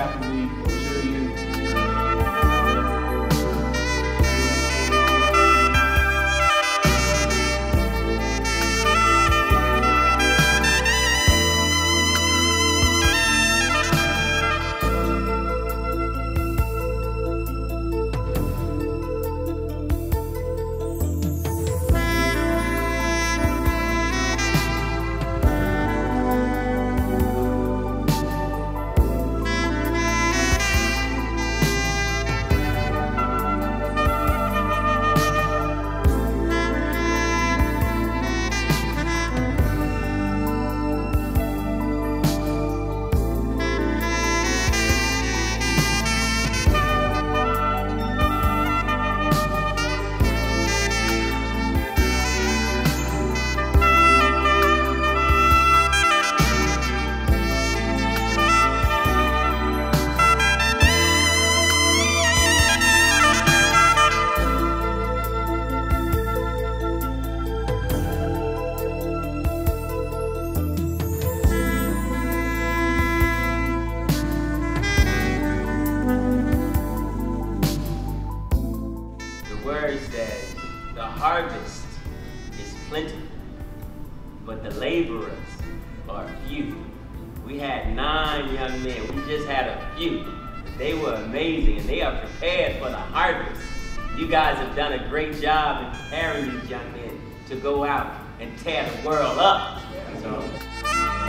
happened, we plenty, but the laborers are few. We had nine young men. We just had a few. They were amazing, and they are prepared for the harvest. You guys have done a great job in preparing these young men to go out and tear the world up. So.